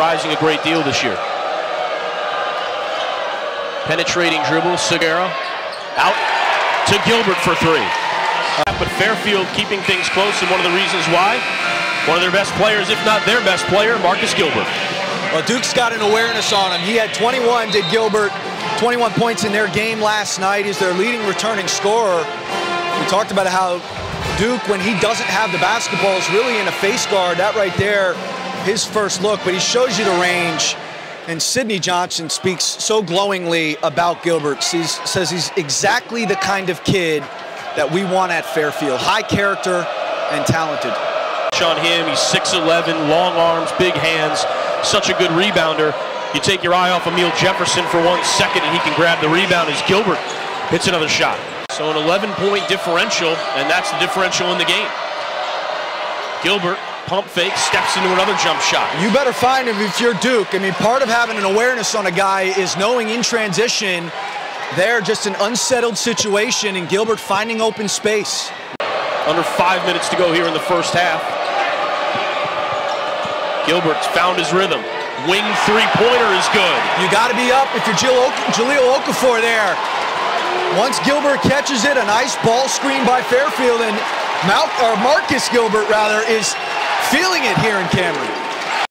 rising a great deal this year. Penetrating dribble, Segura out to Gilbert for three. Uh, but Fairfield keeping things close, and one of the reasons why, one of their best players, if not their best player, Marcus Gilbert. Well, Duke's got an awareness on him. He had 21, did Gilbert, 21 points in their game last night. He's their leading returning scorer. We talked about how Duke, when he doesn't have the basketball, is really in a face guard. That right there, his first look, but he shows you the range. And Sydney Johnson speaks so glowingly about Gilbert. He says he's exactly the kind of kid that we want at Fairfield. High character and talented. On him, he's 6'11", long arms, big hands, such a good rebounder. You take your eye off Amile Jefferson for one second and he can grab the rebound as Gilbert hits another shot. So an 11-point differential, and that's the differential in the game. Gilbert pump fake, steps into another jump shot. You better find him if you're Duke. I mean, part of having an awareness on a guy is knowing in transition there, just an unsettled situation, and Gilbert finding open space. Under five minutes to go here in the first half. Gilbert's found his rhythm. Wing three-pointer is good. You got to be up if you're Jahlil Okafor there. Once Gilbert catches it, a nice ball screen by Fairfield, and Mal or Marcus Gilbert, rather, is feeling it here in Cameron.